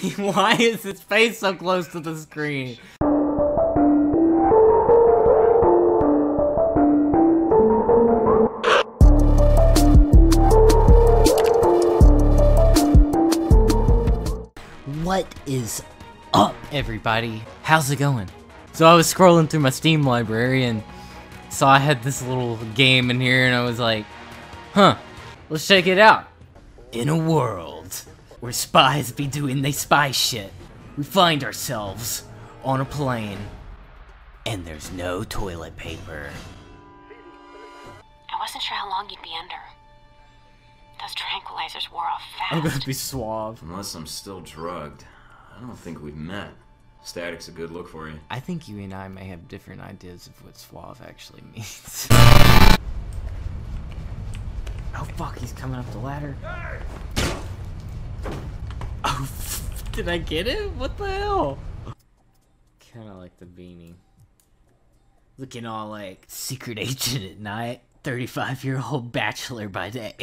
Why is his face so close to the screen? What is up, everybody? How's it going? So I was scrolling through my Steam library and saw I had this little game in here and I was like, huh, let's check it out. In a world where spies be doing they spy shit, we find ourselves on a plane and there's no toilet paper. I wasn't sure how long you'd be under. Those tranquilizers wore off fast. I'm gonna be suave. Unless I'm still drugged. I don't think we've met. Static's a good look for you. I think you and I may have different ideas of what suave actually means. oh fuck, he's coming up the ladder. Oh, did I get it? What the hell? Kinda like the beanie. Looking all like secret agent at night, 35 year old bachelor by day.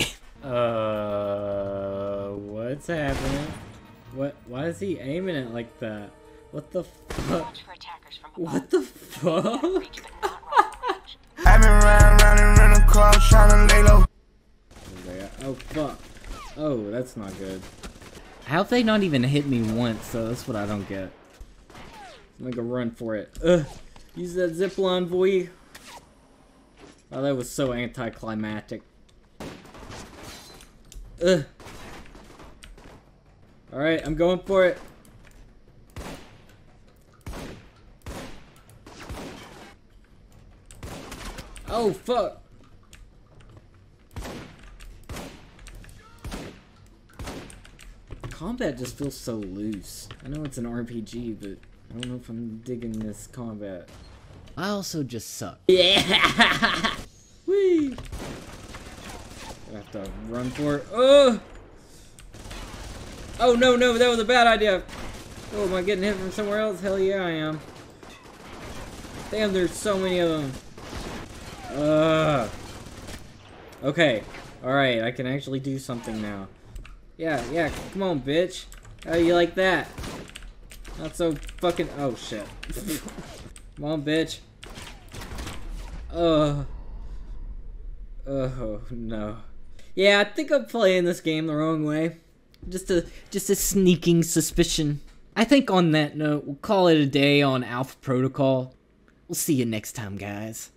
Uh, what's happening? What? Why is he aiming it like that? What the fuck? Watch for attackers from above. What the fuck? Reach but not wrong range. I've been riding around in rental car trying to lay low. Oh fuck. Oh, that's not good. How have they not even hit me once, though? That's what I don't get. Make a run for it. Ugh. Use that zip line, boy. Oh, that was so anticlimactic. Ugh. Alright, I'm going for it. Oh, fuck. Combat just feels so loose. I know it's an RPG, but I don't know if I'm digging this combat. I also just suck. Yeah! Whee! I have to run for it. Oh! Oh, no, no, that was a bad idea. Oh, am I getting hit from somewhere else? Hell yeah, I am. Damn, there's so many of them. Ugh. Okay. Alright, I can actually do something now. Yeah, yeah, come on, bitch. How you like that? Not so fucking- oh, shit. come on, bitch. Ugh. Oh, no. Yeah, I think I'm playing this game the wrong way. Just a, just a sneaking suspicion. I think on that note, we'll call it a day on Alpha Protocol. We'll see you next time, guys.